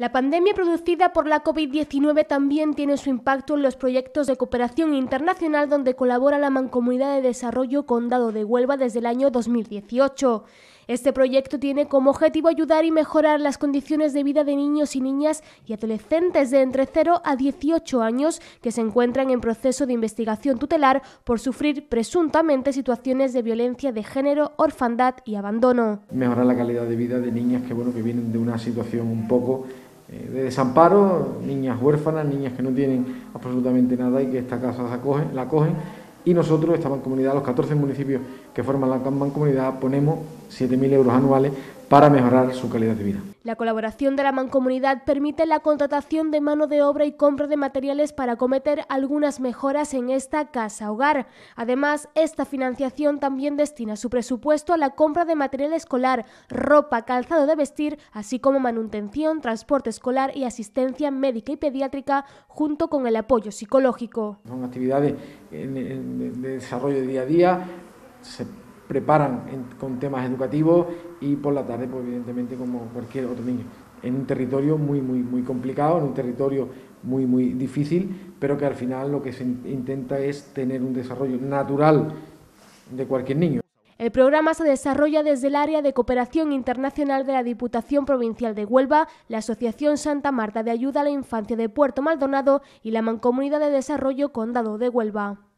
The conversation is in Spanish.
La pandemia producida por la COVID-19 también tiene su impacto en los proyectos de cooperación internacional donde colabora la Mancomunidad de Desarrollo Condado de Huelva desde el año 2018. Este proyecto tiene como objetivo ayudar y mejorar las condiciones de vida de niños y niñas y adolescentes de entre 0 a 18 años que se encuentran en proceso de investigación tutelar por sufrir presuntamente situaciones de violencia de género, orfandad y abandono. Mejorar la calidad de vida de niñas que, bueno, que vienen de una situación un poco de desamparo, niñas huérfanas, niñas que no tienen absolutamente nada y que esta casa la acogen, la acogen y nosotros, esta mancomunidad, los 14 municipios que forman la mancomunidad, ponemos 7.000 euros anuales para mejorar su calidad de vida. La colaboración de la mancomunidad permite la contratación de mano de obra y compra de materiales para cometer algunas mejoras en esta casa hogar. Además, esta financiación también destina su presupuesto a la compra de material escolar, ropa, calzado de vestir, así como manutención, transporte escolar y asistencia médica y pediátrica, junto con el apoyo psicológico. Son actividades de desarrollo de día a día, preparan con temas educativos y por la tarde, pues evidentemente como cualquier otro niño. En un territorio muy, muy, muy complicado, en un territorio muy, muy difícil, pero que al final lo que se intenta es tener un desarrollo natural de cualquier niño. El programa se desarrolla desde el área de cooperación internacional de la Diputación Provincial de Huelva, la Asociación Santa Marta de Ayuda a la Infancia de Puerto Maldonado y la Mancomunidad de Desarrollo Condado de Huelva.